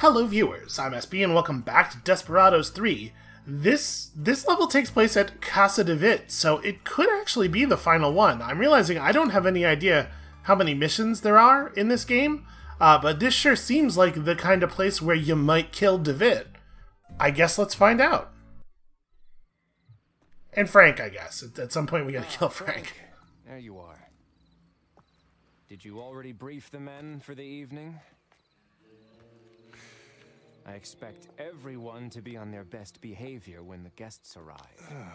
Hello viewers, I'm SB and welcome back to Desperados 3. This this level takes place at Casa DeVitt, so it could actually be the final one. I'm realizing I don't have any idea how many missions there are in this game, uh, but this sure seems like the kind of place where you might kill DeVitt. I guess let's find out. And Frank, I guess. At, at some point we gotta kill Frank. There you are. Did you already brief the men for the evening? I expect everyone to be on their best behavior when the guests arrive.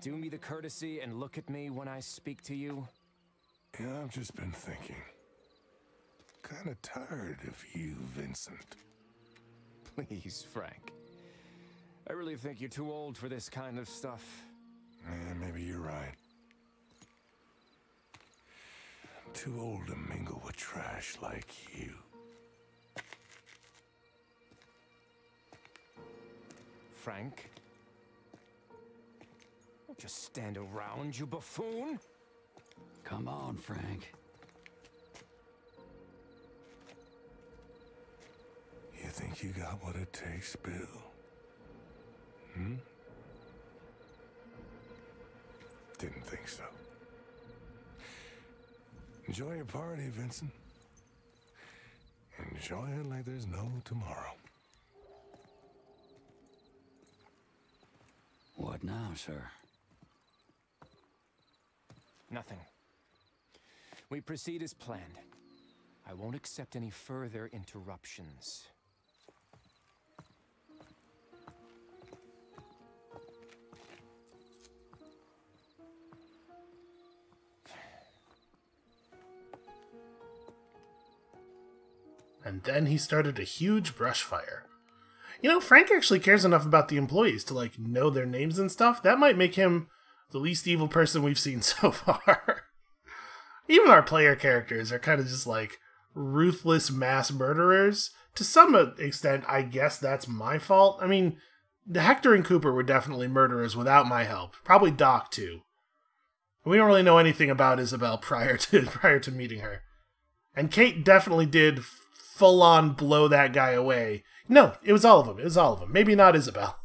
Do me the courtesy and look at me when I speak to you. Yeah, I've just been thinking. Kinda tired of you, Vincent. Please, Frank. I really think you're too old for this kind of stuff. Yeah, maybe you're right. Too old to mingle with trash like you. Frank? Don't just stand around, you buffoon! Come on, Frank. You think you got what it takes, Bill? Hmm? Didn't think so. Enjoy your party, Vincent. Enjoy it like there's no tomorrow. What now, sir? Nothing. We proceed as planned. I won't accept any further interruptions. And then he started a huge brush fire. You know, Frank actually cares enough about the employees to like know their names and stuff. That might make him the least evil person we've seen so far. Even our player characters are kind of just like ruthless mass murderers. To some extent, I guess that's my fault. I mean, the Hector and Cooper were definitely murderers without my help. Probably Doc too. We don't really know anything about Isabel prior to prior to meeting her. And Kate definitely did full on blow that guy away. No, it was all of them. It was all of them. Maybe not Isabel.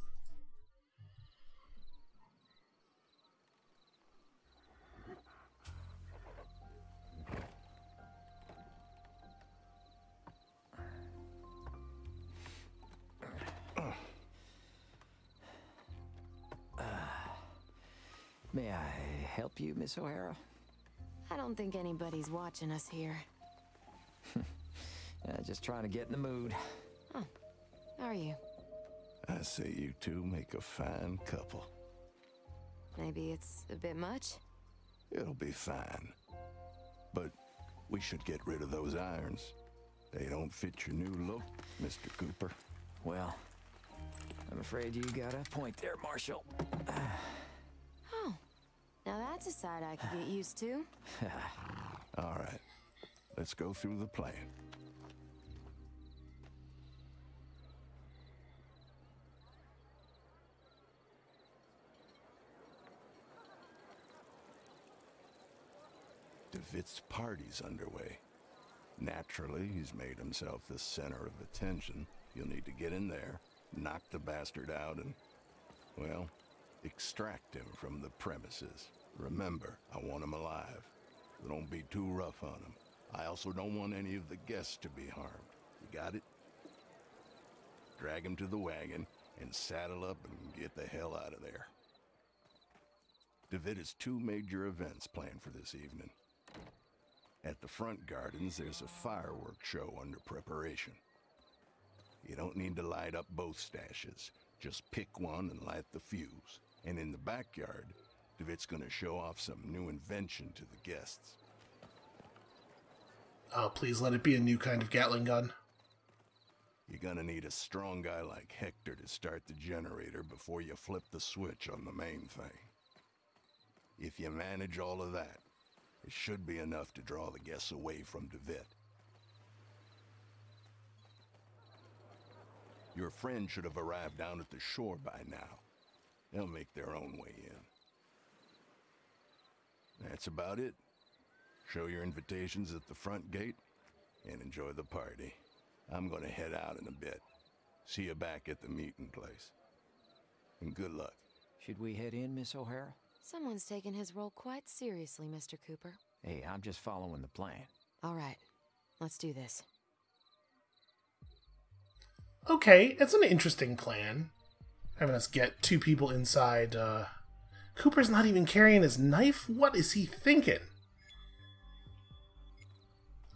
May I help you, Miss O'Hara? I don't think anybody's watching us here. Uh, just trying to get in the mood. How are you? I say you two make a fine couple. Maybe it's a bit much? It'll be fine. But we should get rid of those irons. They don't fit your new look, Mr. Cooper. Well, I'm afraid you got a point there, Marshal. Oh, now that's a sight I could get used to. All right, let's go through the plan. DeVitt's party's underway. Naturally, he's made himself the center of attention. You'll need to get in there, knock the bastard out, and, well, extract him from the premises. Remember, I want him alive. Don't be too rough on him. I also don't want any of the guests to be harmed. You got it? Drag him to the wagon and saddle up and get the hell out of there. DeVitt has two major events planned for this evening. At the front gardens, there's a fireworks show under preparation. You don't need to light up both stashes. Just pick one and light the fuse. And in the backyard, DeVitt's gonna show off some new invention to the guests. Oh, please let it be a new kind of Gatling gun. You're gonna need a strong guy like Hector to start the generator before you flip the switch on the main thing. If you manage all of that, it should be enough to draw the guests away from DeVitt. Your friend should have arrived down at the shore by now. They'll make their own way in. That's about it. Show your invitations at the front gate, and enjoy the party. I'm gonna head out in a bit. See you back at the meeting place. And good luck. Should we head in, Miss O'Hara? Someone's taken his role quite seriously, Mr. Cooper. Hey, I'm just following the plan. All right, let's do this. Okay, it's an interesting plan. Having us get two people inside. Uh, Cooper's not even carrying his knife? What is he thinking?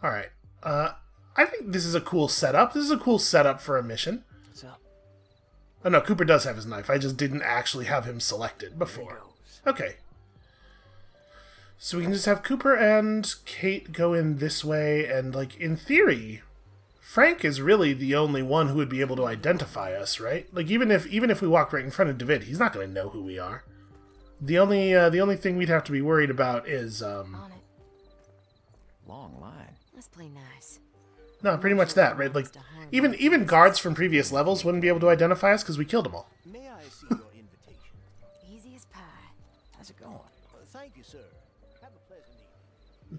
Alright. Uh, I think this is a cool setup. This is a cool setup for a mission. What's up? Oh no, Cooper does have his knife. I just didn't actually have him selected before. Okay. So we can just have Cooper and Kate go in this way, and, like, in theory, Frank is really the only one who would be able to identify us, right? Like, even if even if we walk right in front of DeVitt, he's not going to know who we are. The only uh, the only thing we'd have to be worried about is um, Long line. Let's play nice. no, pretty much that, right? Like, even even guards from previous levels wouldn't be able to identify us because we killed them all.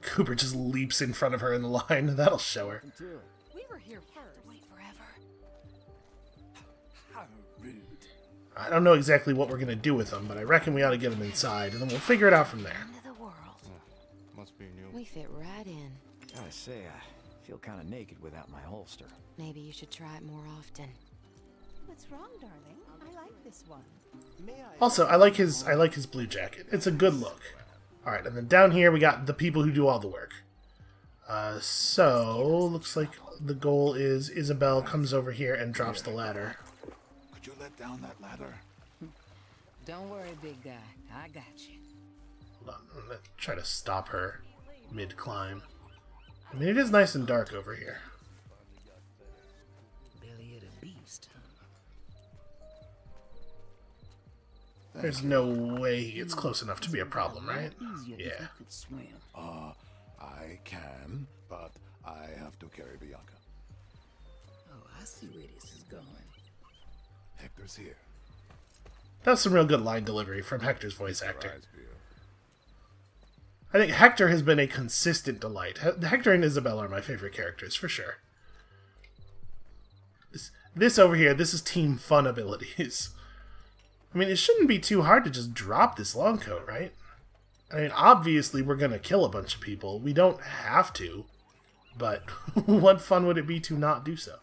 Cooper just leaps in front of her in the line. That'll show her. We were here first. Wait forever. How rude. I don't know exactly what we're gonna do with them, but I reckon we ought to get them inside, and then we'll figure it out from there. End the world. Hmm. Must be new. We fit right in. Gotta say, I feel kind of naked without my holster. Maybe you should try it more often. What's wrong, darling? I like this one. May I? Also, I like his I like his blue jacket. It's a good look. All right, and then down here we got the people who do all the work. Uh, so looks like the goal is Isabel comes over here and drops the ladder. Could you let down that ladder? Don't worry, big guy. I got you. Hold on, I'm gonna try to stop her mid climb. I mean, it is nice and dark over here. There's no way he gets close enough to be a problem, right? Yeah. you could swim. Uh, I can, but I have to carry Bianca. Oh, I see where this is going. Hector's here. That's some real good line delivery from Hector's voice actor. I think Hector has been a consistent delight. Hector and Isabel are my favorite characters for sure. This, this over here, this is team fun abilities. I mean, it shouldn't be too hard to just drop this long coat, right? I mean, obviously we're gonna kill a bunch of people. We don't have to, but what fun would it be to not do so?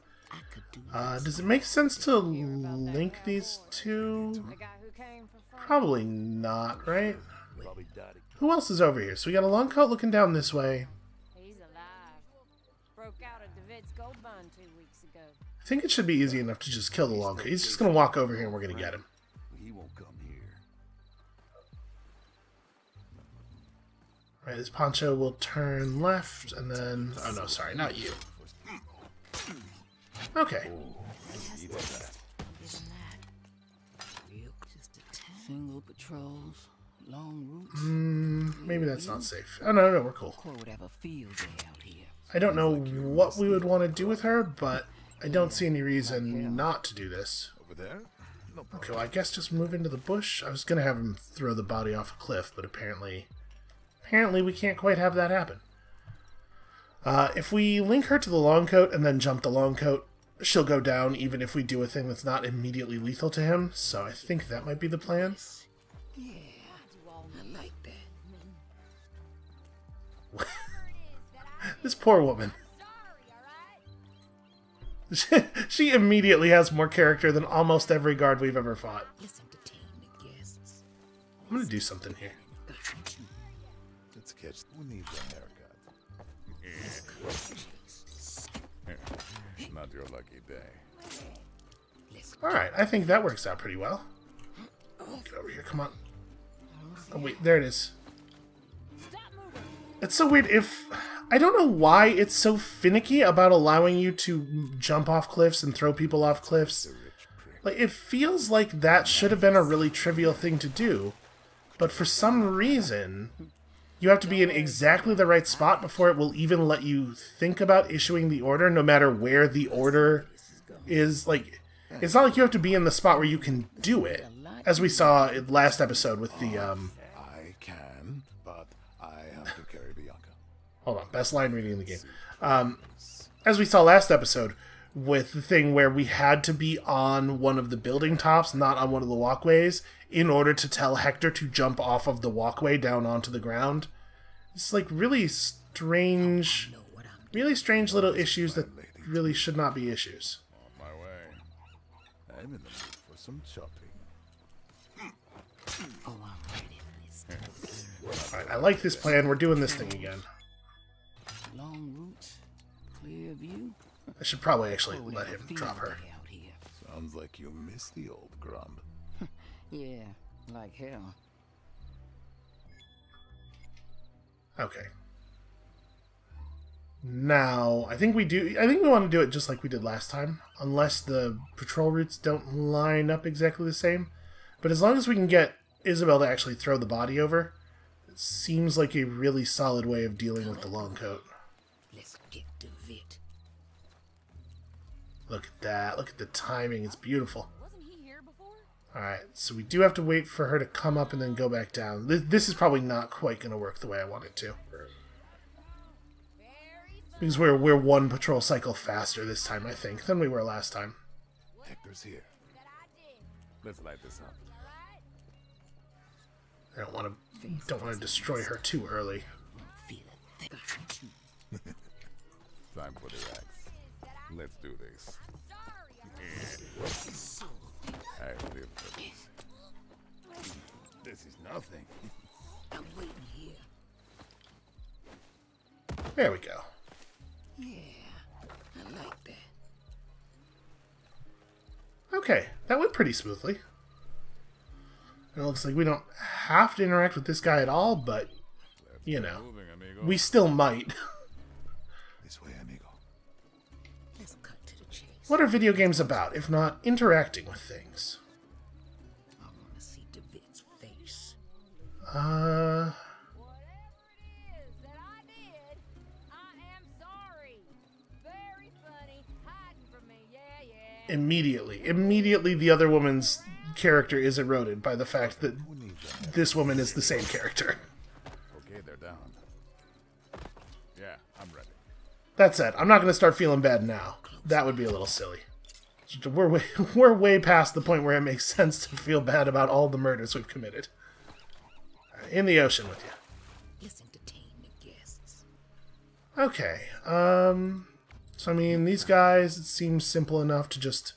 Uh, does it make sense to link these two? Probably not, right? Who else is over here? So we got a long coat looking down this way. I think it should be easy enough to just kill the long coat. He's just gonna walk over here and we're gonna get him. Right, this poncho will turn left and then oh no, sorry, not you. Okay. Give him that. Real, just a tad. Single patrols, long routes. Mm, maybe that's not safe. Oh no, no, no, we're cool. Quote would have a field day out here. I don't know what we would want to do with her, but I don't see any reason not to do this. Over there? Okay, well, I guess just move into the bush. I was gonna have him throw the body off a cliff, but apparently, apparently we can't quite have that happen. Uh, if we link her to the long coat and then jump the long coat, she'll go down even if we do a thing that's not immediately lethal to him. So I think that might be the plan. Yeah, I like that. This poor woman. she immediately has more character than almost every guard we've ever fought. Let's entertain the guests. I'm gonna do something here. Who needs a haircut? Not your lucky day. All right, I think that works out pretty well. Get over here, come on. Oh wait, there it is. It's so weird. If I don't know why it's so finicky about allowing you to jump off cliffs and throw people off cliffs. Like it feels like that should have been a really trivial thing to do, but for some reason, you have to be in exactly the right spot before it will even let you think about issuing the order, no matter where the order is. Like, it's not like you have to be in the spot where you can do it, as we saw in last episode with the um. I can, but I have to carry Bianca. hold on, best line reading in the game. Um, as we saw last episode, with the thing where we had to be on one of the building tops, not on one of the walkways, in order to tell Hector to jump off of the walkway down onto the ground. It's like really strange, really strange little issues that really should not be issues. On my way. I'm in the mood for some chopping. Oh, I'm ready for this. Alright, I like this plan. We're doing this thing again. I should probably actually Oh, let him drop her. out here. Sounds like you miss the old grump. Yeah, like hell. Okay. Now, I think we do. I think we want to do it just like we did last time, unless the patrol routes don't line up exactly the same. But as long as we can get Isabel to actually throw the body over, it seems like a really solid way of dealing with the long coat. Look at that. Look at the timing. It's beautiful. Wasn't he here before? Alright, so we do have to wait for her to come up and then go back down. This, this is probably not quite going to work the way I want it to. Because we're, we're one patrol cycle faster this time, I think, than we were last time. Hector's here. Let's light this up. I don't want to don't want to destroy her too early. Feel it. Got you. Time for the axe. Let's do this. I live for this. This is nothing. I'm waiting here. There we go. Yeah, I like that. Okay, that went pretty smoothly. It looks like we don't have to interact with this guy at all, but, you know, we still might. what are video games about, if not interacting with things? I want to see DeVitt's face. Uh, Whatever it is that I did, I am sorry. Very funny, hiding from me. Yeah, yeah. immediately, immediately the other woman's character is eroded by the fact that that? this woman is the same character. Okay, they're down. Yeah, I'm ready. That said, I'm not going to start feeling bad now. That would be a little silly. We're way, we're way past the point where it makes sense to feel bad about all the murders we've committed. In the ocean with you. Let's entertain the guests. Okay. Um. So I mean, these guys. It seems simple enough to just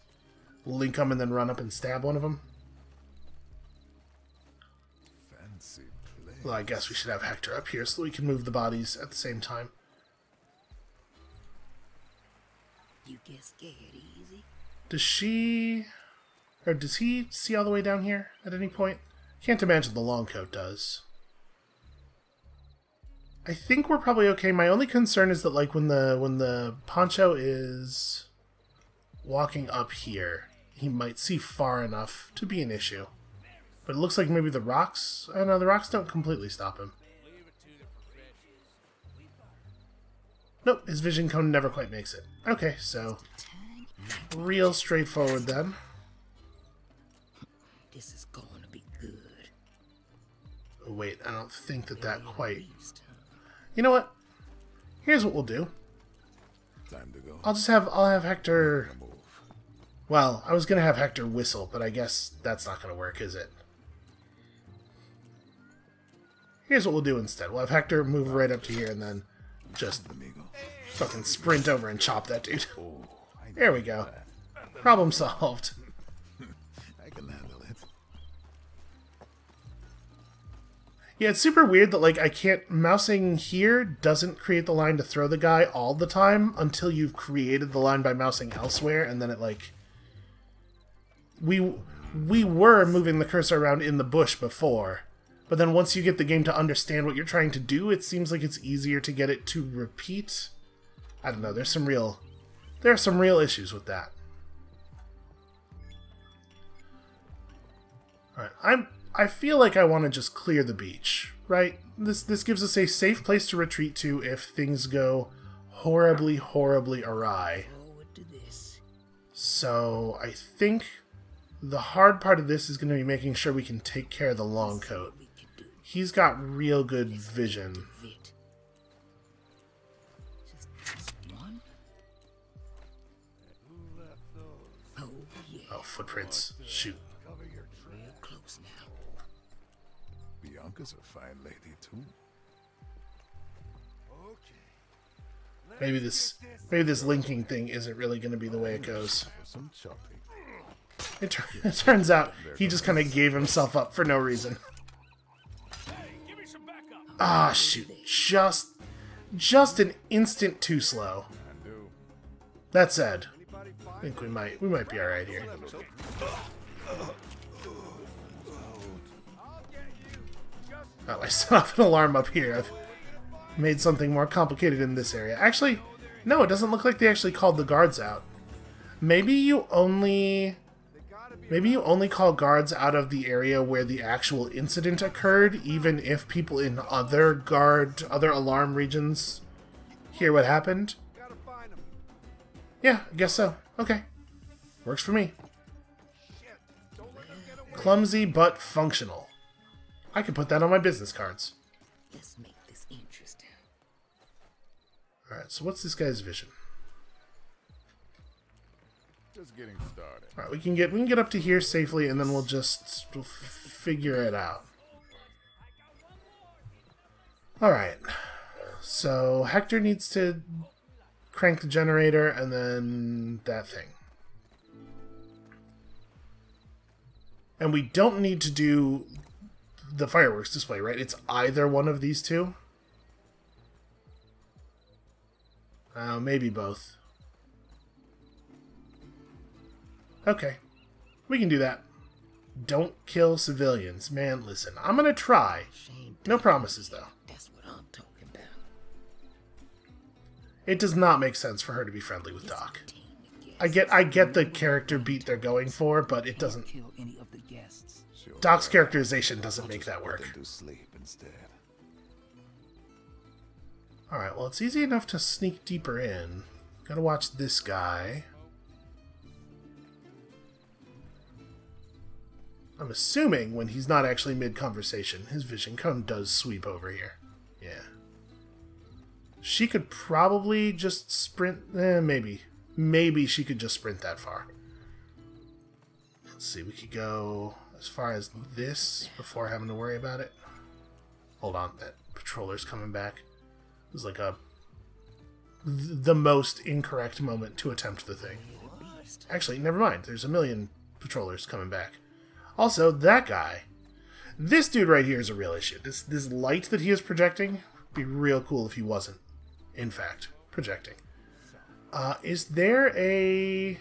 link them and then run up and stab one of them. Fancy place. Well, I guess we should have Hector up here so we can move the bodies at the same time. You get easy. Does she, or does he see all the way down here at any point? Can't imagine the long coat does. I think we're probably okay. My only concern is that like when the when the poncho is walking up here, he might see far enough to be an issue. But it looks like maybe the rocks. I know the rocks don't completely stop him. Nope, his vision cone never quite makes it. Okay, so real straightforward then. This is going to be good. Oh, wait, I don't think that that quite. You know what? Here's what we'll do. Time to go. I'll just have I'll have Hector. Well, I was gonna have Hector whistle, but I guess that's not gonna work, is it? Here's what we'll do instead. We'll have Hector move right up to here and then just fucking sprint over and chop that dude. Oh, There we go. Problem solved. I can handle it. Yeah, it's super weird that like I can't mousing here doesn't create the line to throw the guy all the time until you've created the line by mousing elsewhere and then it like we we were moving the cursor around in the bush before. But then once you get the game to understand what you're trying to do, it seems like it's easier to get it to repeat. I don't know, there's some real there are some real issues with that. Alright, I'm I feel like I want to just clear the beach, right? This this gives us a safe place to retreat to if things go horribly, horribly awry. So I think the hard part of this is going to be making sure we can take care of the long coat. He's got real good vision. Oh, footprints. Shoot. Bianca's a fine lady too. Maybe this maybe this linking thing isn't really going to be the way it goes. It, it turns out he just kind of gave himself up for no reason. Ah, shoot. Just just an instant too slow. That said, I think we might we might be all right here. Oh, I set off an alarm up here. I've made something more complicated in this area. Actually, no, it doesn't look like they actually called the guards out. Maybe you only maybe you only call guards out of the area where the actual incident occurred, even if people in other guard other alarm regions hear what happened. Yeah, I guess so. Okay. Works for me. Clumsy but functional. I could put that on my business cards. Let's make this interesting. Alright, so what's this guy's vision? Just getting started. Alright, we can get we can get up to here safely and then we'll just we'll figure it out. Alright. So Hector needs to crank the generator and then that thing. And we don't need to do the fireworks display, right? It's either one of these two. Uh, maybe both. Okay. We can do that. Don't kill civilians. Man, listen, I'm gonna try. No promises, though. That's what I'm talking about. It does not make sense for her to be friendly with Doc. I get I get the character beat they're going for, but it doesn't Kill any of the guests. Doc's characterization doesn't make that Put work. them to sleep instead. Alright, well it's easy enough to sneak deeper in. Gotta watch this guy. I'm assuming when he's not actually mid-conversation, his vision cone does sweep over here. Yeah. She could probably just sprint... Eh, maybe. Maybe she could just sprint that far. Let's see, we could go as far as this before having to worry about it. Hold on, that patroller's coming back. It was like a... th- the most incorrect moment to attempt the thing. Actually, never mind. There's a million patrollers coming back. Also, that guy. This dude right here is a real issue. This this light that he is projecting would be real cool if he wasn't, in fact, projecting. Uh, is there a...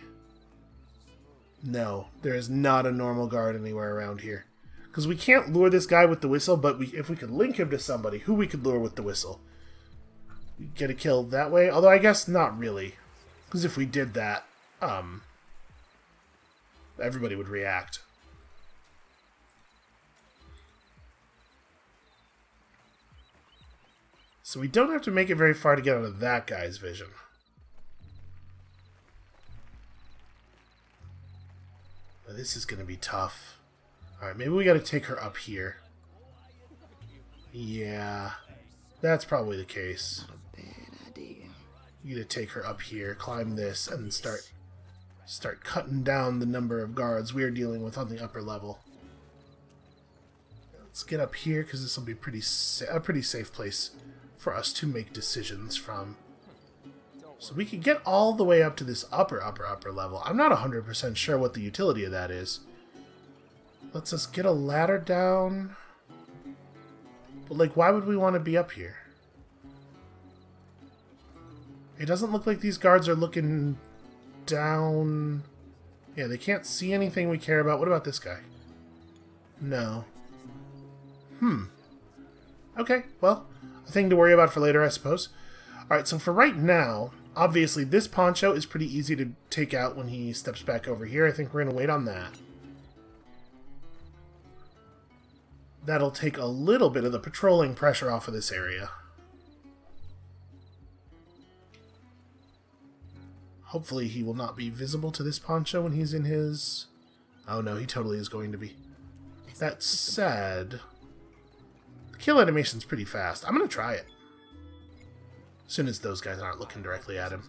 No, there is not a normal guard anywhere around here. Because we can't lure this guy with the whistle, but we, if we could link him to somebody who we could lure with the whistle, get a kill that way. Although I guess not really. Because if we did that, um, everybody would react. So we don't have to make it very far to get out of that guy's vision. Now, this is going to be tough. Alright, maybe we got to take her up here. Yeah, that's probably the case. You gotta take her up here, climb this, and start start cutting down the number of guards we're dealing with on the upper level. Let's get up here because this will be pretty a pretty safe place for us to make decisions from. So we could get all the way up to this upper, upper, upper level. I'm not 100% sure what the utility of that is. Let's us get a ladder down. But, like, why would we want to be up here? It doesn't look like these guards are looking down. Yeah, they can't see anything we care about. What about this guy? No. Hmm. Okay, well, a thing to worry about for later, I suppose. Alright, so for right now, obviously this poncho is pretty easy to take out when he steps back over here. I think we're going to wait on that. That'll take a little bit of the patrolling pressure off of this area. Hopefully he will not be visible to this poncho when he's in his... Oh no, he totally is going to be. That said... Kill animation's pretty fast. I'm gonna try it. As soon as those guys aren't looking directly at him.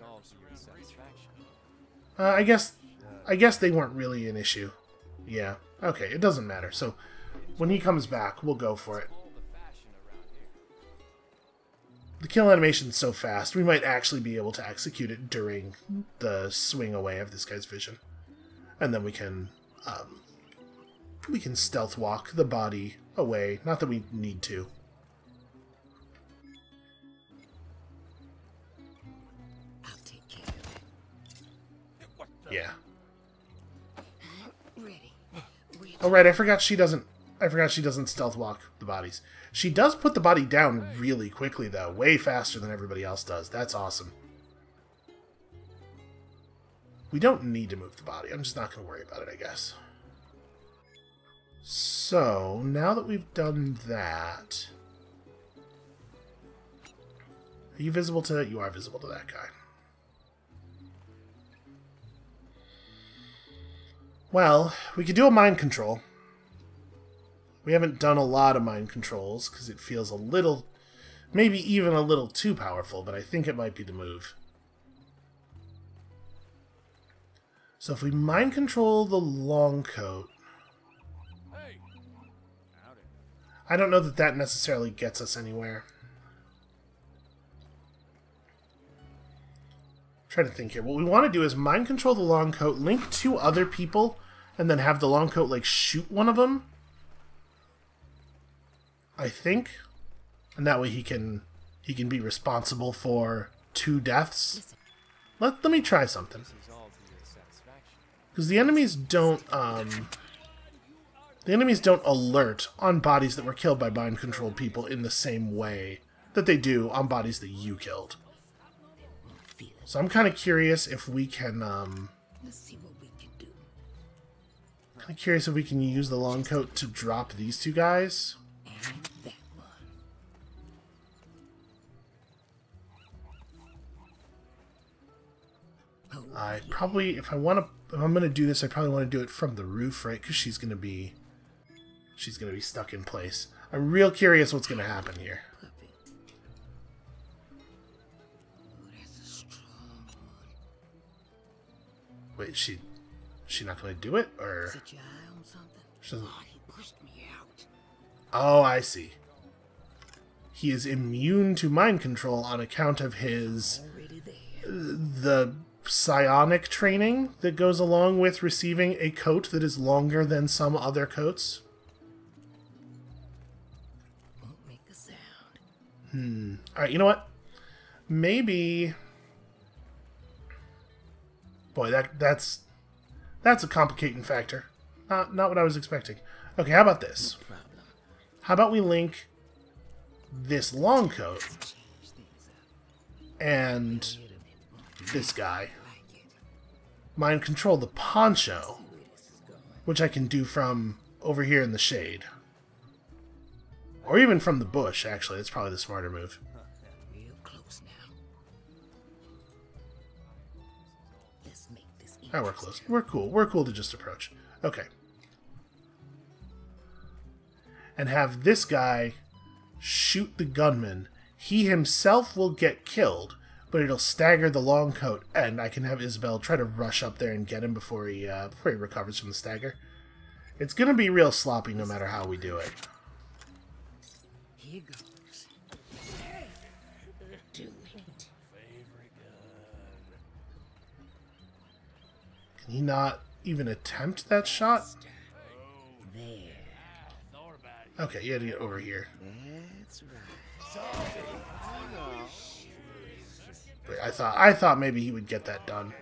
Uh, I guess I guess they weren't really an issue. Yeah. Okay, it doesn't matter. So when he comes back, we'll go for it. The kill animation's so fast, we might actually be able to execute it during the swing away of this guy's vision. And then we can um, we can stealth walk the body away. Not that we need to. I'll take care of it. Yeah. Ready. Ready. Oh right, I forgot she doesn't. I forgot she doesn't stealth walk the bodies. She does put the body down really quickly though, way faster than everybody else does. That's awesome. We don't need to move the body. I'm just not going to worry about it, I guess. So, now that we've done that... Are you visible to... That? You are visible to that guy. Well, we could do a mind control. We haven't done a lot of mind controls, because it feels a little... Maybe even a little too powerful, but I think it might be the move. So if we mind control the long coat... I don't know that that necessarily gets us anywhere. I'm trying to think here. What we want to do is mind control the long coat, link two other people, and then have the long coat like shoot one of them. I think, and that way he can he can be responsible for two deaths. Let let me try something. Because the enemies don't um the enemies don't alert on bodies that were killed by mind controlled people in the same way that they do on bodies that you killed. So I'm kind of curious if we can um Let's see what we can do. kind of curious if we can use the long coat to drop these two guys. And that one. I probably, if I want to, if I'm going to do this, I probably want to do it from the roof, right? Because she's going to be, she's going to be stuck in place. I'm real curious what's going to happen here. puppet. That's a strong one. Wait, she, she not going to do it, or Set your eye on something? she doesn't? Ah, he pushed me out. Oh, I see. He is immune to mind control on account of his the psionic training that goes along with receiving a coat that is longer than some other coats. Sound. All right, you know what? Maybe. Boy, that that's that's a complicating factor. Not not what I was expecting. Okay, how about this? Problem. How about we link this long coat Change things up. and Get a bit more this guy mind control the poncho, Where this is going. which I can do from over here in the shade, or even from the bush. Actually, that's probably the smarter move. Oh, we're close. We're cool. We're cool to just approach. Okay. And have this guy shoot the gunman. He himself will get killed, but it'll stagger the long coat, and I can have Isabel try to rush up there and get him before he uh, before he recovers from the stagger. It's gonna be real sloppy no matter how we do it. Here goes. Do it. Can he not even attempt that shot? There. Okay, you had to get over here. That's right. Wait, I thought I thought maybe he would get that done.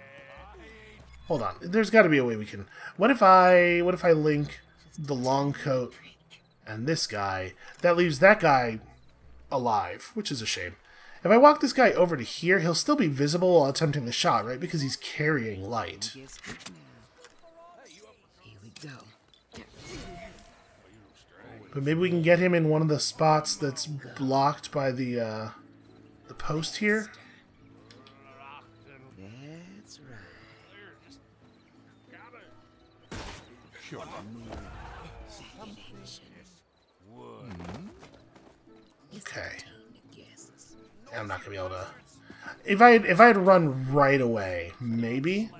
Hold on. There's got to be a way we can. What if I what if I link the long coat and this guy? That leaves that guy alive, which is a shame. If I walk this guy over to here, he'll still be visible while attempting the shot, right? Because he's carrying light. Guess what now? Here we go. But maybe we can get him in one of the spots that's blocked by the uh, the post here. Okay. Tame. I'm not gonna be able to. If I if I had run right away, maybe.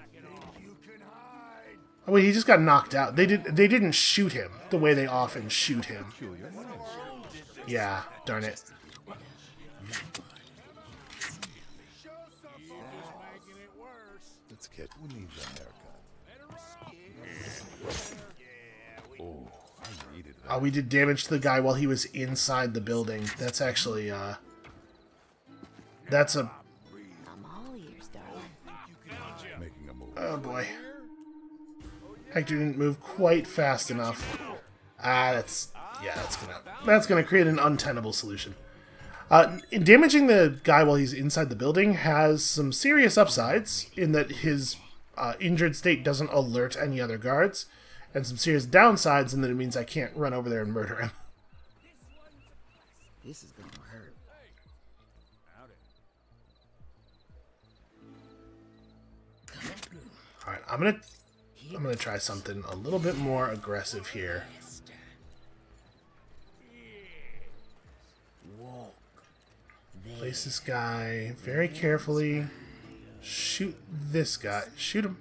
Oh, wait, he just got knocked out. They did. They didn't shoot him the way they often shoot him. Yeah, darn it. Let's get. Who needs a I needed that. Oh, we did damage to the guy while he was inside the building. That's actually, uh... That's a... I'm all ears, darling. A. Oh, boy. Hector didn't move quite fast enough. Ah, that's... Yeah, that's gonna... That's gonna create an untenable solution. Uh, damaging the guy while he's inside the building has some serious upsides in that his uh, injured state doesn't alert any other guards, and some serious downsides and that it means I can't run over there and murder him. This is gonna hurt. All right, I'm gonna I'm gonna try something a little bit more aggressive here. Place this guy very carefully. Shoot this guy. Shoot him.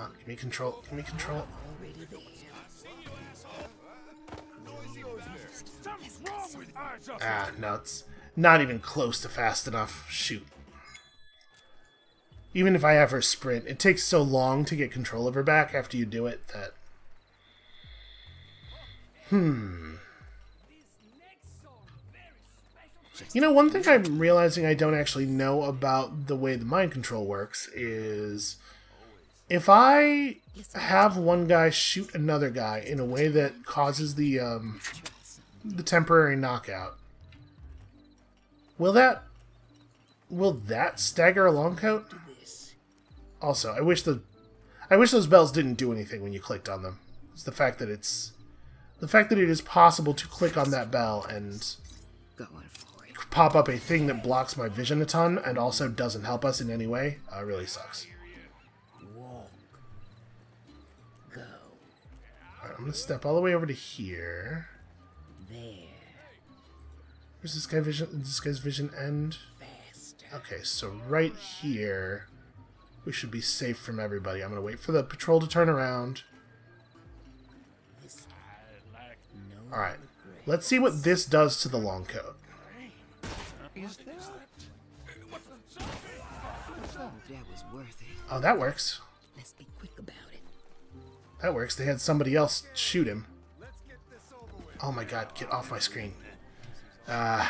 Come on, give me control. Give me control. Ah, no, it's not even close to fast enough. Shoot. Even if I have her sprint, it takes so long to get control of her back after you do it that. Hmm. You know, one thing I'm realizing I don't actually know about the way the mind control works is if I have one guy shoot another guy in a way that causes the um, the temporary knockout, will that will that stagger a long coat? Also, I wish the I wish those bells didn't do anything when you clicked on them. It's the fact that it's the fact that it is possible to click on that bell and pop up a thing that blocks my vision a ton and also doesn't help us in any way uh, really sucks. I'm gonna step all the way over to here. There. Where's this guy vision? This guy's vision end? Faster. Okay, so right here, we should be safe from everybody. I'm gonna wait for the patrol to turn around. All right, let's see what this does to the long coat. Oh, that was worth it. Oh, that works. That works. They had somebody else shoot him. Oh my god, get off my screen. Uh,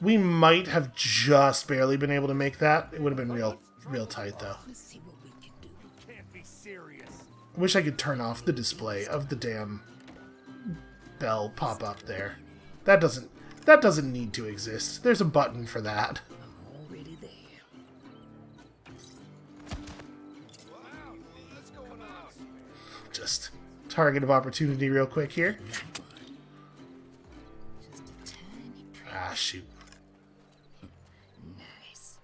we might have just barely been able to make that. It would have been real, real tight though. Let's see what we can do. Wish I could turn off the display of the damn bell pop up there. That doesn't that doesn't need to exist. There's a button for that. Just target of opportunity real quick here. Ah shoot. Nice.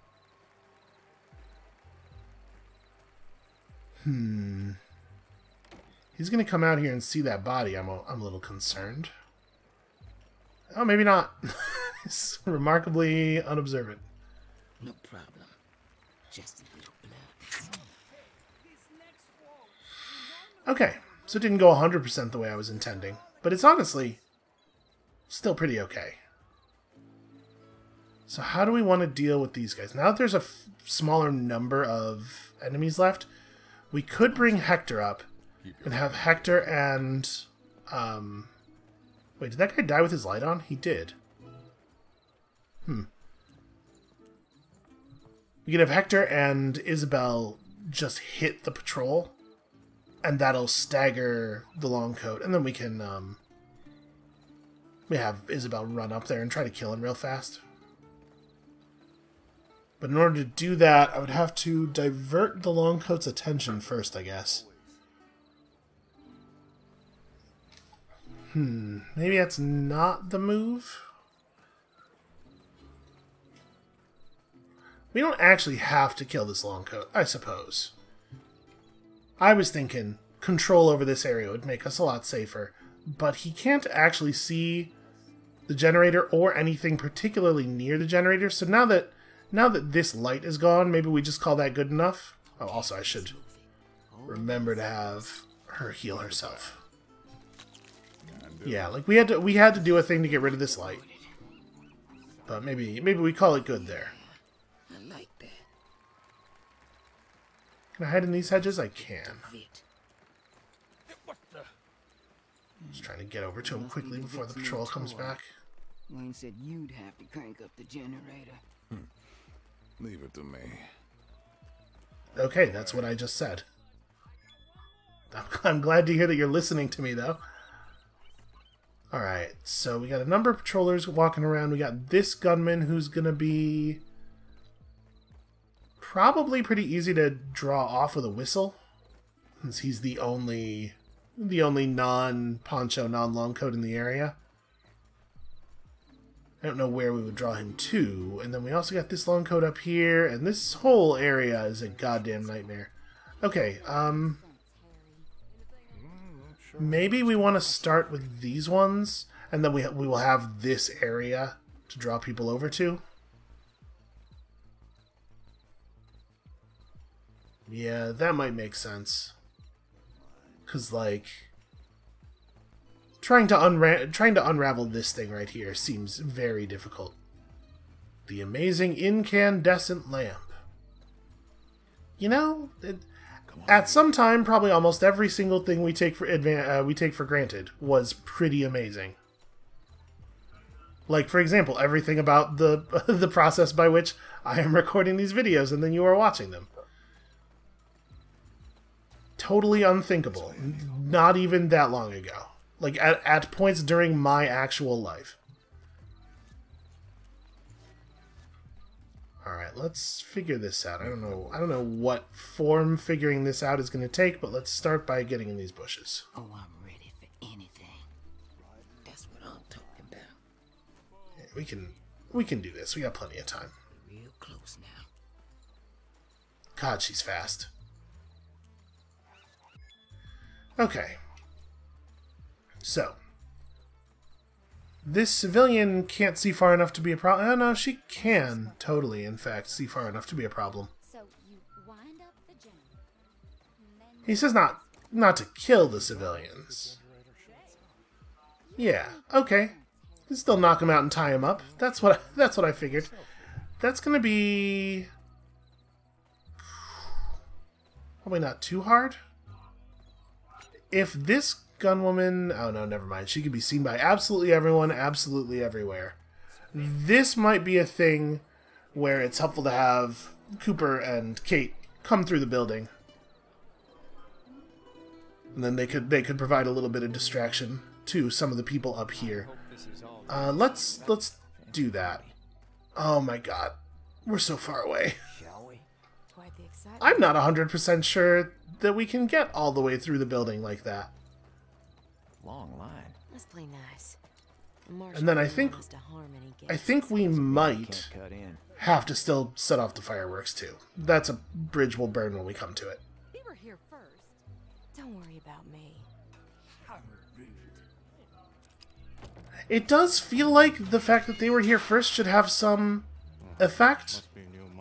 Hmm. He's gonna come out here and see that body. I'm a, I'm a little concerned. Oh, maybe not. He's remarkably unobservant. No problem. Just a little blood. Okay, so it didn't go 100% the way I was intending, but it's honestly still pretty okay. So how do we want to deal with these guys? Now that there's a smaller number of enemies left, we could bring Hector up and have Hector and um Wait, did that guy die with his light on? He did. Hmm. We could have Hector and Isabel just hit the patrol and that'll stagger the long coat, and then we can um, we have Isabel run up there and try to kill him real fast. But in order to do that, I would have to divert the long coat's attention first, I guess. Hmm, maybe that's not the move. We don't actually have to kill this long coat, I suppose. I was thinking control over this area would make us a lot safer, but he can't actually see the generator or anything particularly near the generator. So now that Now that this light is gone, maybe we just call that good enough? Oh, also, I should remember to have her heal herself. Yeah, like we had to we had to do a thing to get rid of this light. But maybe maybe we call it good there. I like that. Can I hide in these hedges? I can. Fit. Just trying to get over to him quickly before the patrol comes back. Wayne said you'd have to crank up the generator. Hmm. Leave it to me. Okay, that's what I just said. I'm, I'm glad to hear that you're listening to me, though. Alright, so we got a number of patrollers walking around. We got this gunman who's going to be probably pretty easy to draw off with a whistle, since he's the only the only non-poncho, non-long coat in the area. I don't know where we would draw him to. And then we also got this long coat up here, and this whole area is a goddamn nightmare. Okay, um... Maybe we want to start with these ones, and then we, we will have this area to draw people over to. Yeah, that might make sense. Cause like trying to unra- trying to unravel this thing right here seems very difficult. The amazing incandescent lamp. You know, it, at some time, probably almost every single thing we take for advan- uh, we take for granted was pretty amazing. Like, for example, everything about the the process by which I am recording these videos and then you are watching them. Totally unthinkable. Not even that long ago. Like at, at points during my actual life. Alright, let's figure this out. I don't know I don't know what form figuring this out is gonna take, but let's start by getting in these bushes. Oh, I'm ready for anything. That's what I'm talking about. Yeah, we can we can do this. We got plenty of time. Real close now. God, she's fast. Okay. So. This civilian can't see far enough to be a problem. Oh, no, she can totally, in fact, see far enough to be a problem. So you wind up the generator. and then He says not not to kill the civilians. Yeah, okay. Still knock him out and tie him up. That's what that's what I figured. That's gonna be probably not too hard. If this gunwoman, oh no, never mind. She could be seen by absolutely everyone, absolutely everywhere. This might be a thing where it's helpful to have Cooper and Kate come through the building and then they could they could provide a little bit of distraction to some of the people up here. Uh, let's let's do that. Oh my god, we're so far away. Shall we? Quite the excitement. I'm not 100% sure that we can get all the way through the building like that. Long line. Let's play nice. And then I think- I think we might Can't cut in. have to still set off the fireworks too. That's a bridge we'll burn when we come to it. we were here first. Don't worry about me. It does feel like the fact that they were here first should have some effect.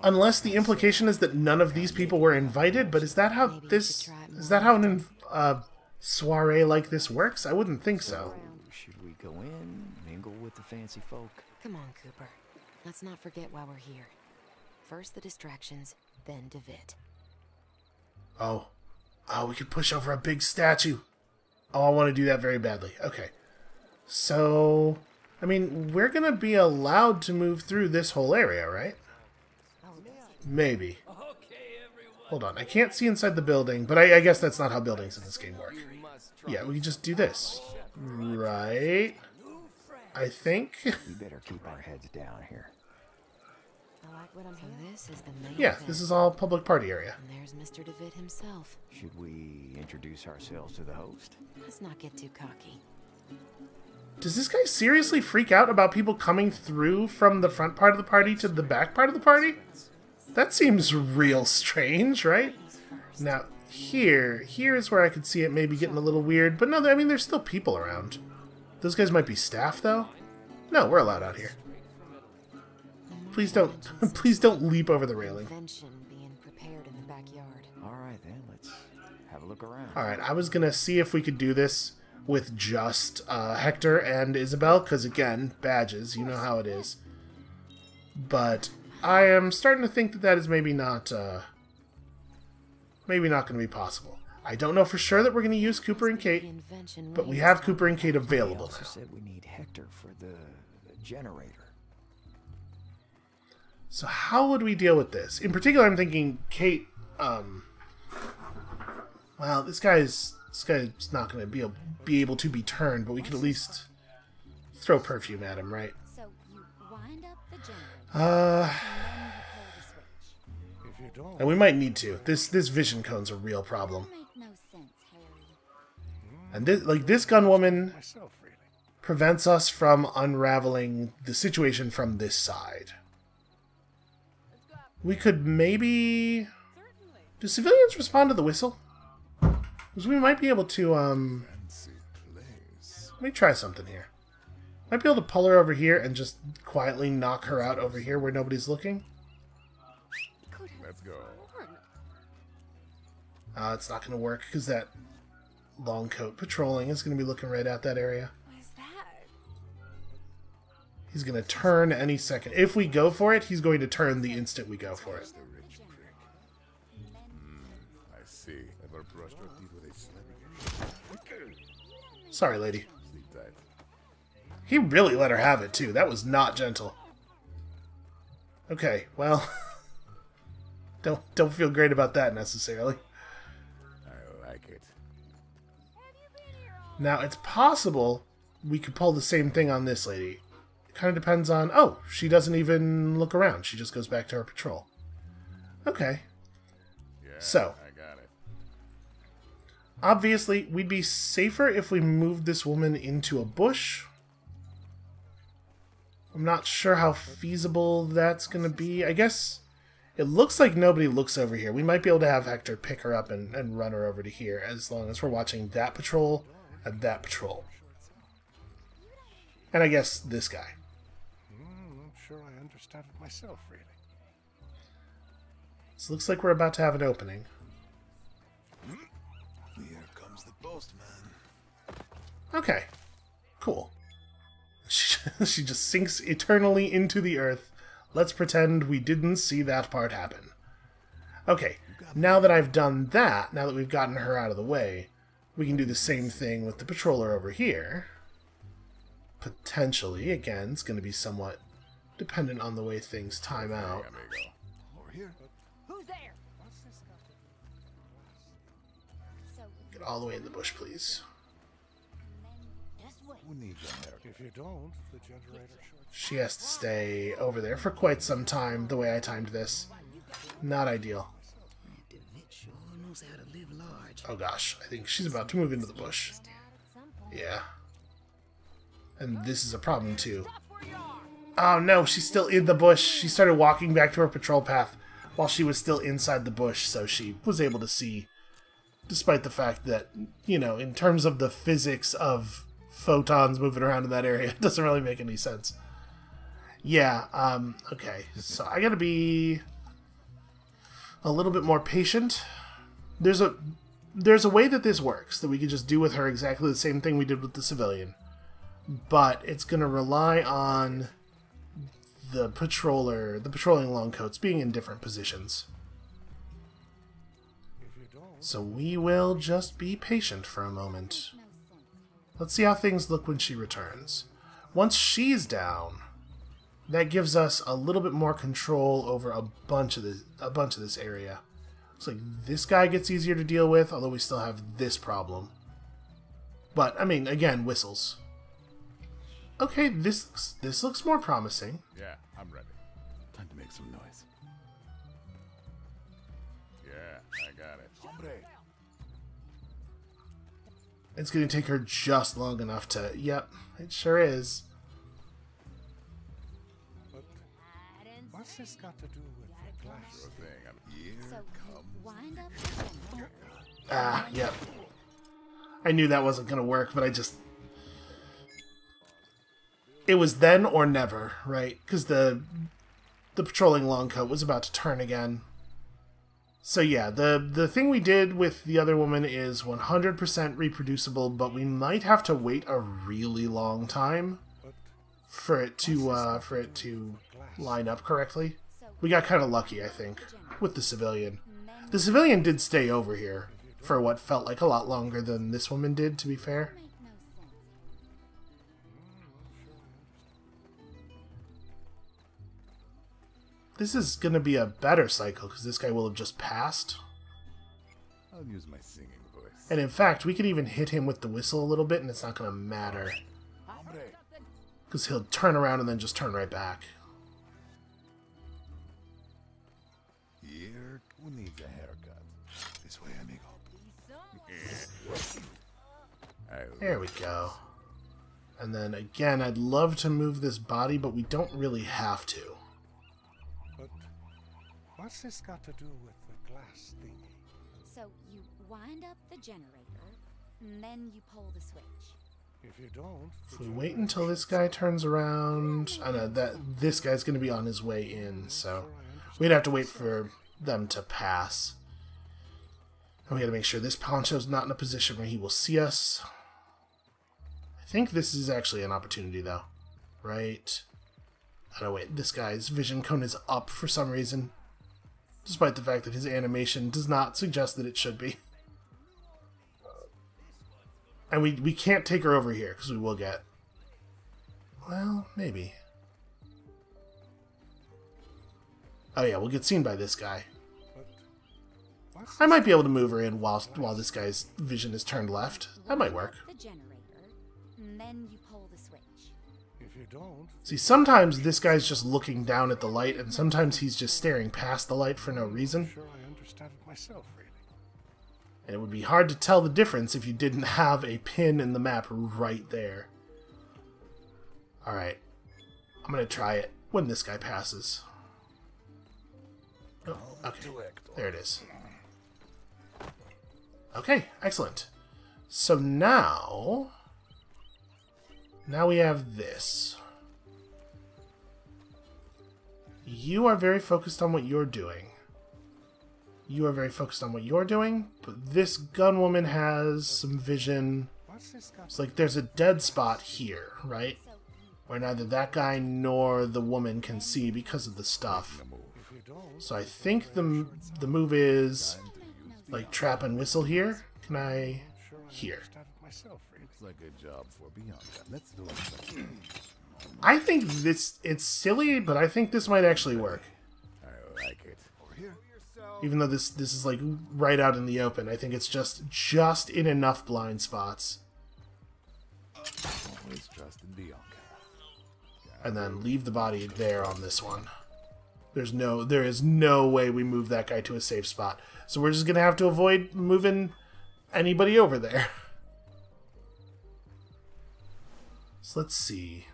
Unless the implication is that none of these people were invited, but is that how this should try it is more that how an uh, soiree like this works? I wouldn't think so. Should we go in, mingle with the fancy folk? Come on, Cooper. Let's not forget why we're here. First the distractions, then DeVitt. Oh, oh, we could push over a big statue. Oh, I want to do that very badly. Okay, so I mean, we're gonna be allowed to move through this whole area, right? Maybe. Hold on, I can't see inside the building, but I, I guess that's not how buildings in this game work. Yeah, we can just do this. Right. I think. We better keep our heads down here. I like what I'm hearing. So this is the main Yeah, this is all public party area. And there's Mr. DeVitt himself. Should we introduce ourselves to the host? Let's not get too cocky. Does this guy seriously freak out about people coming through from the front part of the party to the back part of the party? That seems real strange, right? Now, here, here is where I could see it maybe getting a little weird, but no, I mean, there's still people around. Those guys might be staff, though? No, we're allowed out here. please don't, please don't leap over the railing. Invention being prepared in the backyard. All right, then, let's have a look around. All right, I was gonna see if we could do this with just uh, Hector and Isabel, because again, badges, you know how it is. But I am starting to think that that is maybe not, uh, maybe not going to be possible. I don't know for sure that we're going to use Cooper and Kate, but we have. Cooper and Kate available also now. said we need Hector for the, the generator. So how would we deal with this? In particular, I'm thinking Kate. Um, well, this guy's this guy's not going to be able, be able to be turned, but we could at least throw perfume at him, right? Don't, and we might need to. This this vision cone's a real problem, and this like this gun woman prevents us from unraveling the situation from this side. We could maybe. Do civilians respond to the whistle? Because we might be able to. um... Let me try something here. Might be able to pull her over here and just quietly knock her out over here where nobody's looking. Let's go. Uh, it's not going to work because that long coat patrolling is going to be looking right at that area. What is that? He's going to turn any second. If we go for it, he's going to turn the instant we go for it. Sorry, rich He really let her have it, too. That was not gentle. Okay, well... don't, don't feel great about that, necessarily. I like it. Now, it's possible we could pull the same thing on this lady. It kind of depends on. Oh, she doesn't even look around. She just goes back to her patrol. Okay. Yeah, So. I got it. Obviously, we'd be safer if we moved this woman into a bush. I'm not sure how feasible that's going to be. I guess it looks like nobody looks over here. We might be able to have Hector pick her up and, and run her over to here as long as we're watching that patrol and that patrol. And I guess this guy. Hmm, I'm sure I understand it myself really. So looks like we're about to have an opening. Here comes the postman. Okay, cool. She, she just sinks eternally into the earth. Let's pretend we didn't see that part happen. Okay, now that I've done that, now that we've gotten her out of the way, we can do the same thing with the patroller over here. Potentially, again, it's going to be somewhat dependent on the way things time out. Over here. Who's there? Get all the way in the bush, please. Just wait. We need your help. If you don't, the generator. She has to stay over there for quite some time, the way I timed this. Not ideal. DeVitt sure knows how to live large. Oh gosh, I think she's about to move into the bush. At some point. Yeah. And this is a problem too. Stop where you are. Oh no, she's still in the bush. She started walking back to her patrol path while she was still inside the bush, so she was able to see, despite the fact that, you know, in terms of the physics of photons moving around in that area, it doesn't really make any sense. Yeah, um, okay. So I gotta be a little bit more patient. There's a there's a way that this works that we could just do with her exactly the same thing we did with the civilian. But it's gonna rely on the patroller, the patrolling longcoats being in different positions. So we will just be patient for a moment. Let's see how things look when she returns. Once she's down, that gives us a little bit more control over a bunch of this a bunch of this area. Looks like this guy gets easier to deal with, although we still have this problem. But I mean, again, whistles. Okay, this looks, this looks more promising. Yeah, I'm ready. Time to make some noise. Yeah, I got it. Hombre. It's going to take her just long enough to. Yep, it sure is. but what's this got to do with the glass? Sure thing. I'm here. So you wind up. Ah, yep. I knew that wasn't going to work, but I just. It was then or never, right? Because the the patrolling longcoat was about to turn again. So yeah, the the thing we did with the other woman is 100% reproducible, but we might have to wait a really long time for it to uh, for it to line up correctly. We got kind of lucky, I think, with the civilian. The civilian did stay over here for what felt like a lot longer than this woman did, to be fair. This is going to be a better cycle because this guy will have just passed. I'll use my singing voice. And in fact, we could even hit him with the whistle a little bit and it's not going to matter. Because he'll turn around and then just turn right back. Here, who needs a haircut? This way, amigo. There we go. And then again, I'd love to move this body, but we don't really have to. But what's this got to do with the glass thingy? So you wind up the generator, and then you pull the switch. If you don't, If we wait until this guy turns around, I know that this guy's going to be on his way in, so we'd have to wait for them to pass. And we got to make sure this poncho's not in a position where he will see us. I think this is actually an opportunity, though. Right? Oh, no, wait. This guy's vision cone is up for some reason. Despite the fact that his animation does not suggest that it should be. And we, we can't take her over here, because we will get... Well, maybe. Oh yeah, we'll get seen by this guy. I might be able to move her in while while this guy's vision is turned left. That might work. See, sometimes this guy's just looking down at the light, and sometimes he's just staring past the light for no reason. sure I understand it myself, really. And it would be hard to tell the difference if you didn't have a pin in the map right there. Alright. I'm gonna try it when this guy passes. Oh, okay. There it is. Okay, excellent. So now... Now we have this. You are very focused on what you're doing. You are very focused on what you're doing, but this gun woman has some vision. What's this got It's like there's a dead spot here, right? Where neither that guy nor the woman can see because of the stuff. if you don't? So I think the the move is like trap and whistle here. Can I Sure I here? understand it myself, really. Looks like a job for Bianca. Let's do it. I think this it's silly, but I think this might actually work. I like it. Over here. Even though this this is like right out in the open, I think it's just just in enough blind spots, Always trust in Bianca. and then leave the body there on this one. There's no there is no way we move that guy to a safe spot, so we're just gonna have to avoid moving anybody over there. So let's see.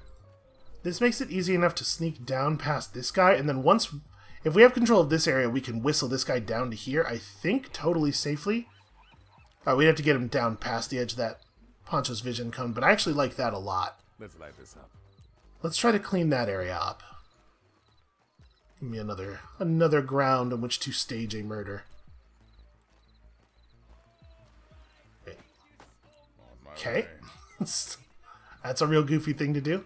This makes it easy enough to sneak down past this guy, and then once, if we have control of this area, we can whistle this guy down to here, I think, totally safely. Uh, we'd have to get him down past the edge of that Poncho's vision cone, but I actually like that a lot. Let's light this up. Let's try to clean that area up. Give me another another ground on which to stage a murder. Okay. My Okay. That's a real goofy thing to do.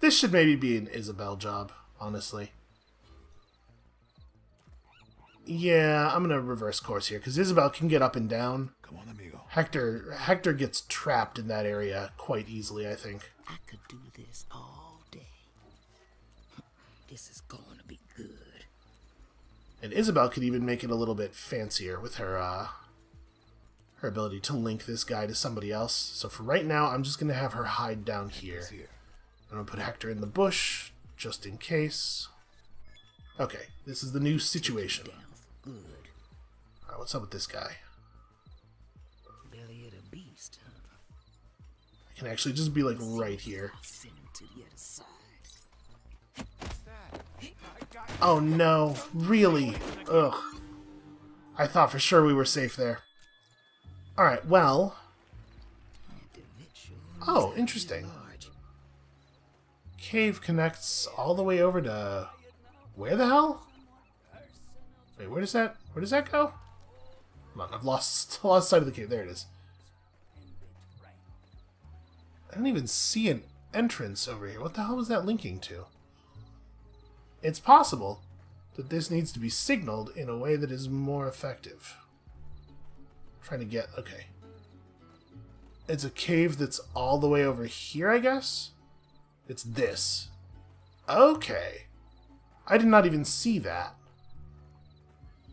This should maybe be an Isabel job, honestly. Yeah, I'm gonna reverse course here because Isabel can get up and down. Come on, amigo. Hector Hector gets trapped in that area quite easily, I think. I could do this all day. This is going to be good. And Isabel could even make it a little bit fancier with her uh her ability to link this guy to somebody else. So for right now, I'm just gonna have her hide down here. Here. I'm gonna put Hector in the bush, just in case. Okay, this is the new situation. Good. Alright, what's up with this guy? I can actually just be like right here. To. Oh no, really? Ugh. I thought for sure we were safe there. Alright, well. Oh, interesting. Cave connects all the way over to Where the hell? Wait, where does that where does that go? Hold on, I've lost lost sight of the cave. There it is. I don't even see an entrance over here. What the hell was that linking to? It's possible that this needs to be signaled in a way that is more effective. trying to get okay. It's a cave that's all the way over here, I guess? It's this. Okay. I did not even see that.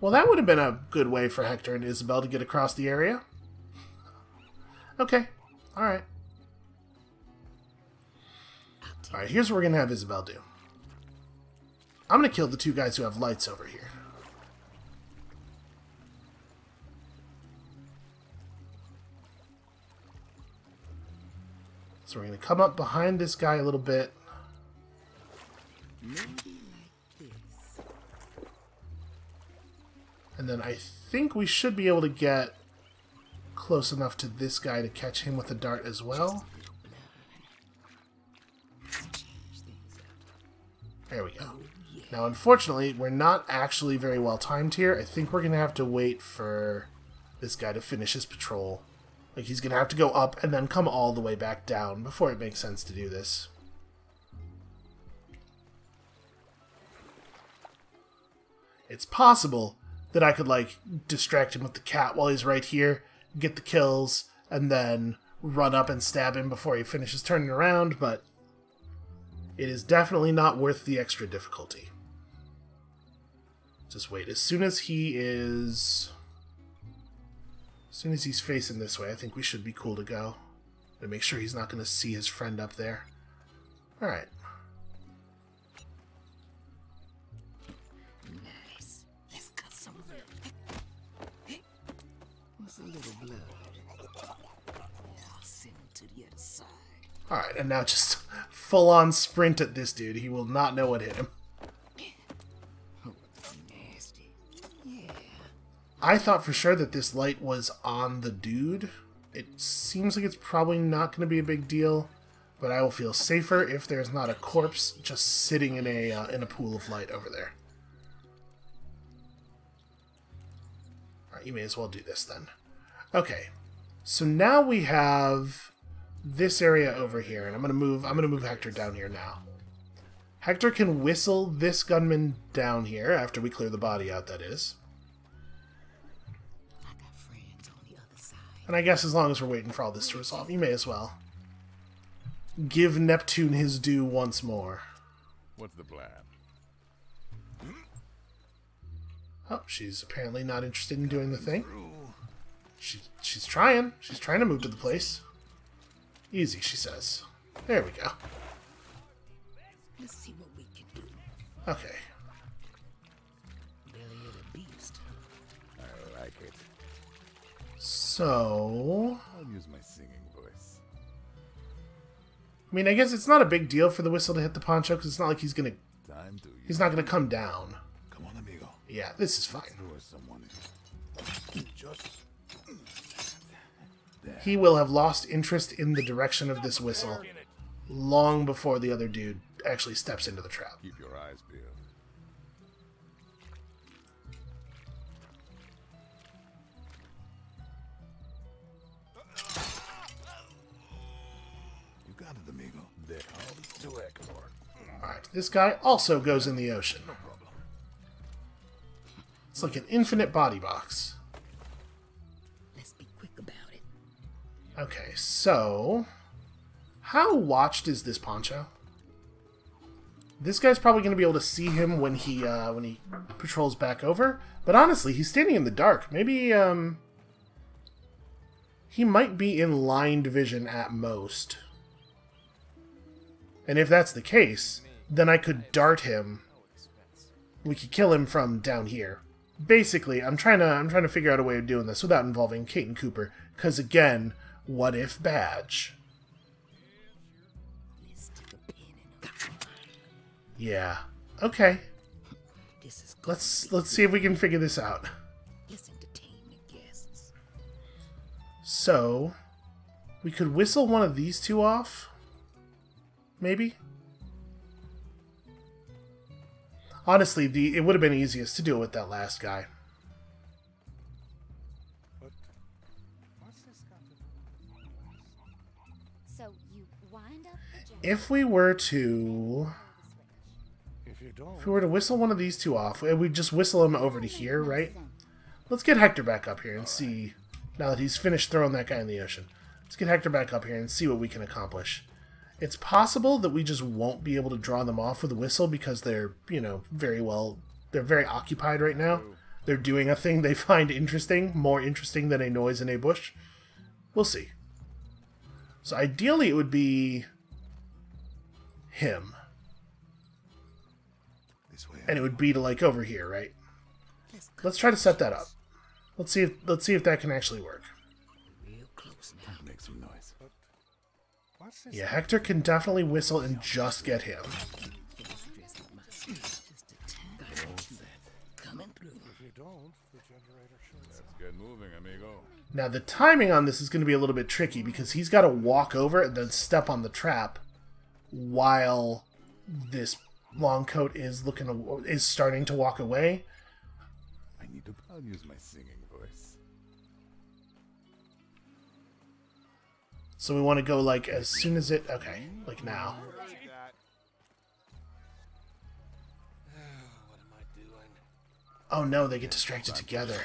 Well, that would have been a good way for Hector and Isabel to get across the area. Okay. Alright. Alright, here's what we're going to have Isabel do. I'm going to kill the two guys who have lights over here. So we're going to come up behind this guy a little bit. And then I think we should be able to get close enough to this guy to catch him with a dart as well. There we go. Now, unfortunately, we're not actually very well timed here. I think we're going to have to wait for this guy to finish his patrol. Like, he's going to have to go up and then come all the way back down before it makes sense to do this. It's possible that I could, like, distract him with the cat while he's right here, get the kills, and then run up and stab him before he finishes turning around, but it is definitely not worth the extra difficulty. Just wait. As soon as he is... As soon as he's facing this way, I think we should be cool to go. And make sure he's not going to see his friend up there. Alright. Nice. Let's cut some of it. What's a little blood? Yeah, I'll send him to the other side. Alright, and now just full on sprint at this dude. He will not know what hit him. I thought for sure that this light was on the dude. It seems like it's probably not going to be a big deal, but I will feel safer if there's not a corpse just sitting in a uh, in a pool of light over there. Alright, you may as well do this then. Okay, so now we have this area over here, and I'm gonna move. I'm gonna move Hector down here now. Hector can whistle this gunman down here after we clear the body out. That is. And I guess as long as we're waiting for all this to resolve, you may as well give Neptune his due once more. What's the plan? Oh, she's apparently not interested in doing the thing. She, she's trying. She's trying to move to the place. Easy, she says. There we go. Let's see what we can do. Okay. So, I'll use my singing voice. I mean, I guess it's not a big deal for the whistle to hit the poncho because it's not like he's gonna. Time to He's not gonna come down. Come on, amigo. Yeah, this is fine. Someone. Just He will have lost interest in the direction of this whistle long before the other dude actually steps into the trap. keep your eyes peeled. This guy also goes in the ocean. It's like an infinite body box. Let's be quick about it. Okay, so how watched is this poncho? This guy's probably going to be able to see him when he uh, when he patrols back over. But honestly, he's standing in the dark. Maybe um, he might be in lined vision at most. And if that's the case, then I could dart him. We could kill him from down here. Basically, I'm trying to I'm trying to figure out a way of doing this without involving Kate and Cooper. Because again, what if badge? Yeah. Okay. Let's let's see if we can figure this out. So, we could whistle one of these two off. Maybe. Honestly, the it would have been easiest to deal with that last guy. But what's this got to do with the glass? So you wind up the generator If we were to If you don't, if we were to whistle one of these two off, and we just whistle him over to here, right? Let's get Hector back up here and see. Now that he's finished throwing that guy in the ocean, let's get Hector back up here and see what we can accomplish. It's possible that we just won't be able to draw them off with a whistle because they're, you know, very well, they're very occupied right now. They're doing a thing they find interesting, more interesting than a noise in a bush. We'll see. So ideally, it would be him, This way. and it would be to like over here, right? Let's try to set that up. Let's see if let's see if that can actually work. Real close now. Make some noise. what's this? Yeah, Hector can definitely whistle and just get him. Now the timing on this is going to be a little bit tricky because he's got to walk over and then step on the trap while this long coat is looking is starting to walk away. I need to. Use my So we want to go like as soon as it okay, like now. Oh no, they get distracted together.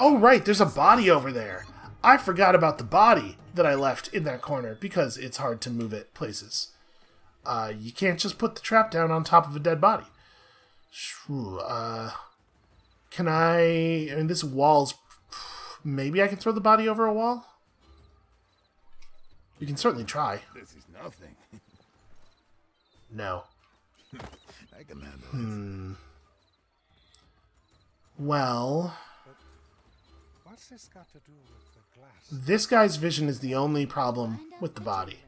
Oh right, there's a body over there. I forgot about the body that I left in that corner because it's hard to move it places. Uh, you can't just put the trap down on top of a dead body. Uh, can I? I mean, this wall's. Maybe I can throw the body over a wall. You can certainly try. This is nothing. No. I can handle Hmm. Well, What's this got to do with the glass? this guy's vision is the only problem with the body.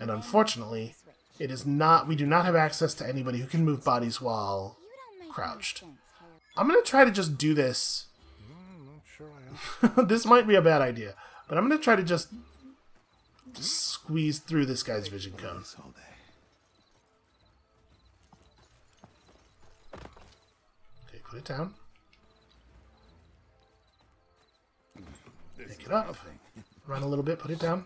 And unfortunately, it is not. We do not have access to anybody who can move bodies while You don't make any crouched. I'm gonna try to just do this. this might be a bad idea, but I'm gonna try to just squeeze through this guy's vision cone. Okay, put it down. Pick it up. Run a little bit, put it down.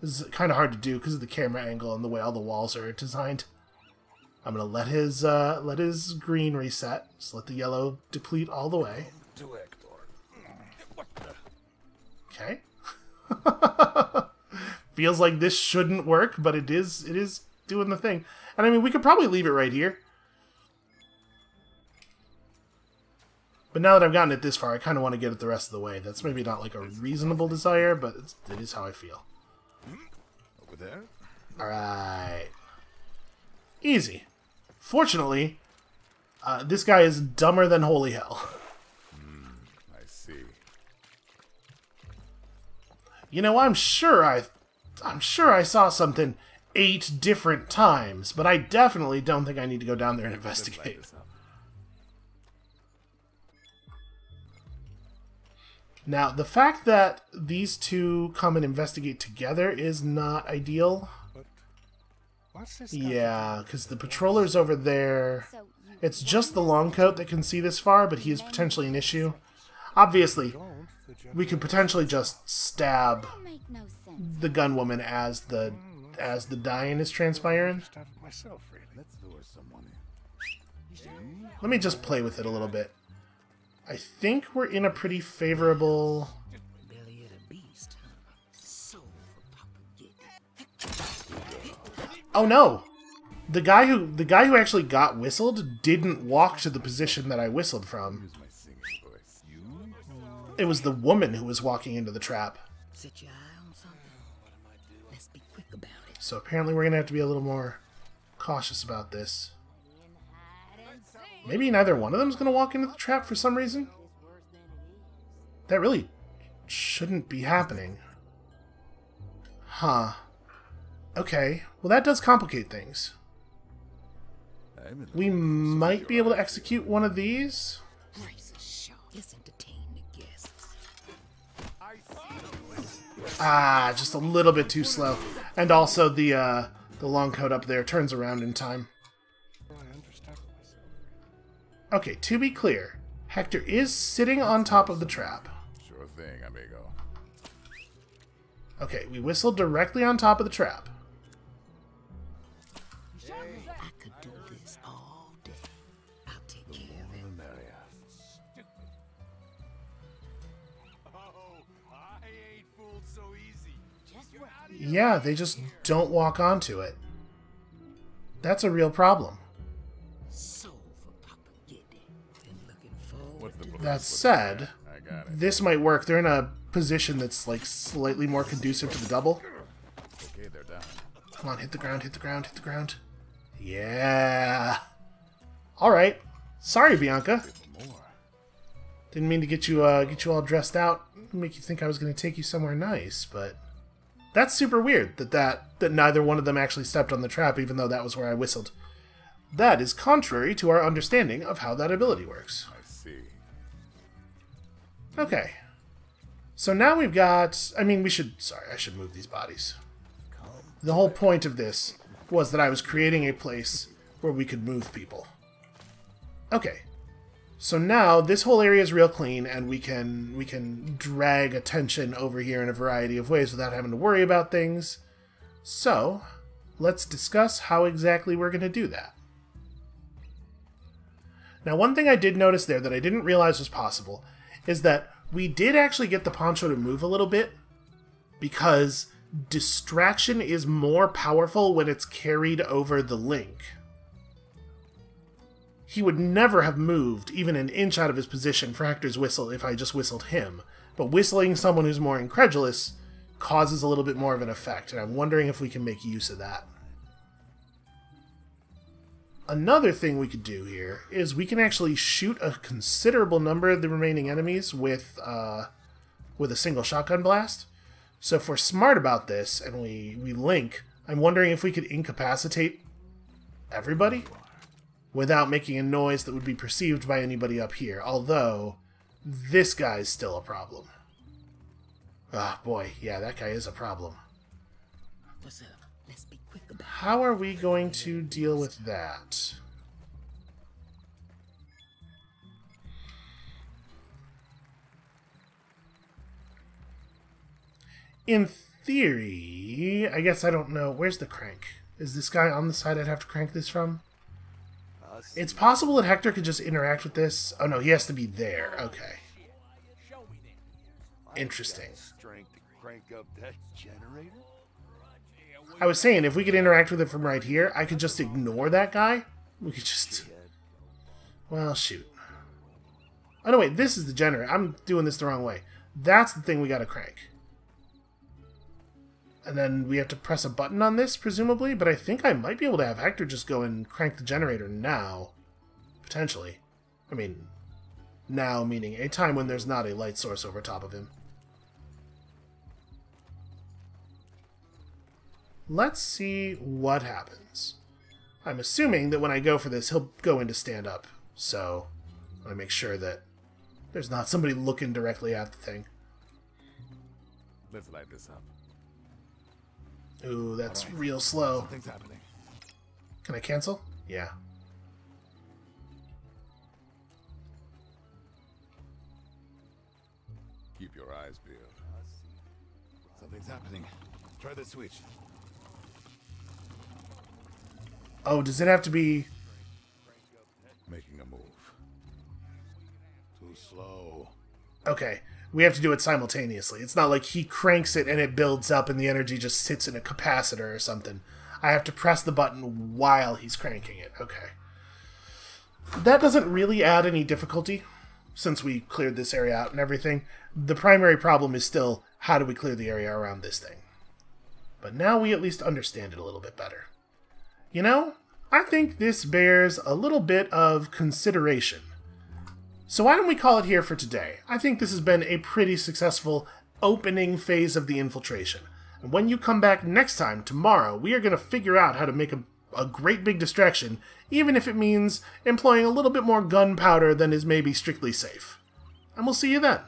This is kind of hard to do because of the camera angle and the way all the walls are designed. I'm gonna let his uh, let his green reset. Just let the yellow deplete all the way. To Hector. Okay. Feels like this shouldn't work, but it is. It is doing the thing. And I mean, we could probably leave it right here. But now that I've gotten it this far, I kind of want to get it the rest of the way. That's maybe not like a reasonable desire, but it's, it is how I feel. Over there? Alright. Easy. Fortunately, uh, this guy is dumber than holy hell. You know, I'm sure I, I'm sure I saw something eight different times, but I definitely don't think I need to go down there and investigate. Now, the fact that these two come and investigate together is not ideal. Yeah, because the patroller's over there. It's just the long coat that can see this far, but he is potentially an issue. Obviously, we could potentially just stab don't make no sense. the gunwoman as the as the dying is transpiring. started myself, really. Let's lure someone in. Let me just play with it a little bit. I think we're in a pretty favorable. Belly of the beast, huh? Soul for Papa Ghede. Oh no, the guy who the guy who actually got whistled didn't walk to the position that I whistled from. Use my singing voice. You? It was the woman who was walking into the trap. Set your eye on something. What am I doing? Let's be quick about it. So apparently we're gonna have to be a little more cautious about this. Hide and seek. Maybe neither one of them is gonna walk into the trap for some reason. It's worse than it is. That really shouldn't be happening. Huh. Okay. Well, that does complicate things. We might be able to execute one of these. Ah, just a little bit too slow. And also the uh The long coat up there turns around in time. I understand myself. Okay, to be clear, Hector is sitting on top of the trap. Sure thing, amigo. Okay, we whistled directly on top of the trap. Yeah, they just don't walk onto it. That's a real problem. So for Papa Ghede. Been looking forward What's the to plan? That said, I got it. this might work. They're in a position that's like slightly more conducive to the double. Okay, they're down. Come on, hit the ground, hit the ground, hit the ground. Yeah. All right. Sorry, Bianca. Didn't mean to get you uh get you all dressed out, make you think I was going to take you somewhere nice, but that's super weird that that that neither one of them actually stepped on the trap even though that was where I whistled. That is contrary to our understanding of how that ability works. I see. Okay. So now we've got I mean we should sorry, I should move these bodies. The whole point of this was that I was creating a place where we could move people. Okay. So now this whole area is real clean and we can we can drag attention over here in a variety of ways without having to worry about things. So, let's discuss how exactly we're going to do that. Now, one thing I did notice there that I didn't realize was possible is that we did actually get the poncho to move a little bit because distraction is more powerful when it's carried over the link. He would never have moved even an inch out of his position for Hector's whistle if I just whistled him, but whistling someone who's more incredulous causes a little bit more of an effect, and I'm wondering if we can make use of that. Another thing we could do here is we can actually shoot a considerable number of the remaining enemies with uh, with a single shotgun blast. So if we're smart about this and we, we link, I'm wondering if we could incapacitate everybody without making a noise that would be perceived by anybody up here. Although, this guy's still a problem. Ah, boy, yeah, that guy is a problem. What's up? Let's be quick about. How are we going to deal with that? In theory, I guess I don't know. Where's the crank? Is this guy on the side I'd have to crank this from? It's possible that Hector could just interact with this. Oh no, he has to be there. Okay. Interesting. Strength to crank up that generator? I was saying, if we could interact with it from right here, I could just ignore that guy. We could just... Well, shoot. Oh, no, wait, this is the generator. I'm doing this the wrong way. That's the thing we gotta crank. And then we have to press a button on this, presumably, but I think I might be able to have Hector just go and crank the generator now. Potentially. I mean, now meaning a time when there's not a light source over top of him. Let's see what happens. I'm assuming that when I go for this, he'll go into stand up. So, I make sure that there's not somebody looking directly at the thing. Let's light this up. Ooh, that's real slow. Something's happening. Can I cancel? Yeah. Keep your eyes peeled. Something's happening. Try the switch. Oh, does it have to be. Making a move. Too slow. Okay. We have to do it simultaneously. It's not like he cranks it and it builds up and the energy just sits in a capacitor or something. I have to press the button while he's cranking it. Okay. That doesn't really add any difficulty since we cleared this area out and everything. The primary problem is still how do we clear the area around this thing? But now we at least understand it a little bit better. You know, I think this bears a little bit of consideration. So why don't we call it here for today? I think this has been a pretty successful opening phase of the infiltration. And when you come back next time, tomorrow, we are going to figure out how to make a, a great big distraction, even if it means employing a little bit more gunpowder than is maybe strictly safe. And we'll see you then.